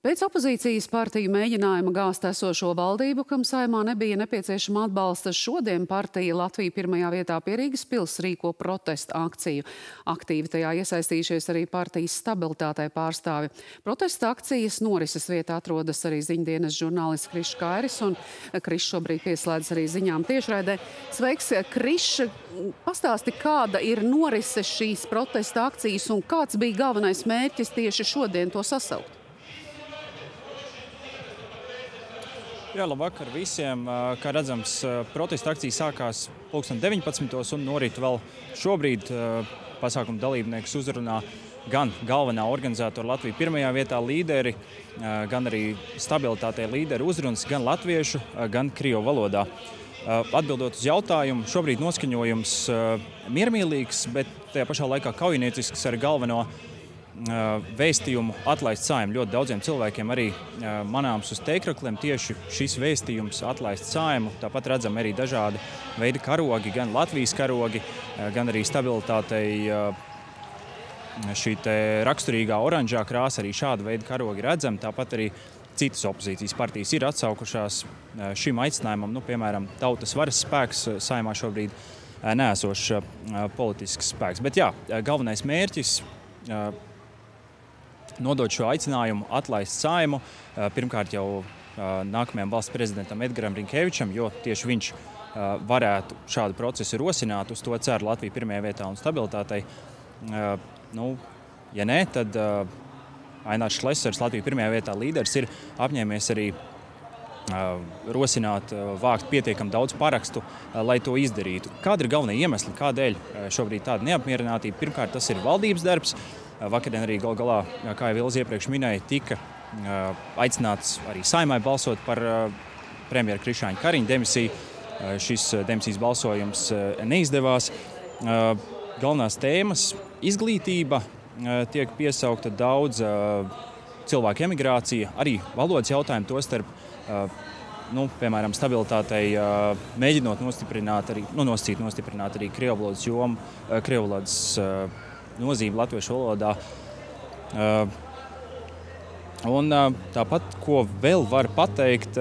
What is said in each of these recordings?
Pēc opozīcijas partiju mēģinājuma gāzt esošo valdību, kam saimā nebija nepieciešama atbalsta, šodien partija Latvija pirmajā vietā pie Rīgas pils rīko protesta akciju. Aktīvi tajā iesaistījušies arī partijas stabilitātei pārstāvi. Protesta akcijas norises vietā atrodas arī ziņdienas žurnālists Krišs Kairis, un Krišs šobrīd pieslēdz arī ziņām tiešraidē. Sveiks, Krišs! Pastāsti, kāda ir norise šīs protesta akcijas un kāds bija galvenais mērķis tieši šodien to sasaukt? Jā, labvakar visiem. Kā redzams, protesta akcija sākās 19. un norit vēl šobrīd pasākuma dalībnieks uzrunā gan galvenā organizatora Latvija pirmajā vietā līderi, gan arī stabilitātei līderi uzrunas gan latviešu, gan krievu valodā. Atbildot uz jautājumu, šobrīd noskaņojums miermīlīgs, bet tajā pašā laikā kaujiniecisks ar galveno vēstījumu atlaist saimnu. Ļoti daudziem cilvēkiem arī manāms uz teikrakliem tieši šis vēstījums atlaist saimnu. Tāpat redzam arī dažādi veidi karogi, gan Latvijas karogi, gan arī stabilitātei šī raksturīgā oranžā krāsa, arī šāda veida karogi redzam. Tāpat arī citas opozīcijas partijas ir atsaukušās šim aicinājumam, nu, piemēram, tautas varas spēks saimā šobrīd nēsošs politisks spēks. Bet jā, galvenais mērķis nodot šo aicinājumu atlaist saimu. Pirmkārt jau nākamajam valsts prezidentam Edgaram Rinkevičam, jo tieši viņš varētu šādu procesu rosināt. Uz to cer Latvija pirmajā vietā un stabilitātei. Nu, ja nē, tad Ainārs Šlesers, Latvija pirmajā vietā līderis, ir apņēmies arī rosināt, vākt pietiekami daudz parakstu, lai to izdarītu. Kāda ir galvenie iemesli, kādēļ šobrīd tāda neapmierinātība? Pirmkārt, tas ir valdības darbs. Vakardien arī gal galā, kā jau Vils iepriekš minēja, tika aicināts arī saimai balsot par premjeru Krišāņa Kariņa demisiju. Šis demisijas balsojums neizdevās. Galvenās tēmas - izglītība, tiek piesaukta daudz cilvēku emigrācija, arī valodas jautājumi to starp. Nu, piemēram, stabilitātei mēģinot nostiprināt arī, nu, nosacīt nostiprināt arī krievu valodas jomu, krievu valodas nozīme latviešu valodā. Un tāpat, ko vēl var pateikt,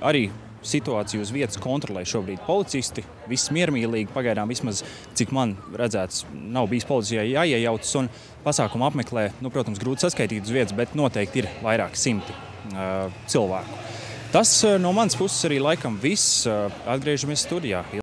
arī situāciju uz vietas kontrolē šobrīd policisti. Viss miermīlīgi, pagaidām vismaz, cik man redzēts, nav bijis policijai jāiejaucas un pasākumu apmeklē, nu, protams, grūti saskaitīt uz vietas, bet noteikti ir vairāki simti uh, cilvēku. Tas no manas puses arī laikam viss. Atgriežamies studijā.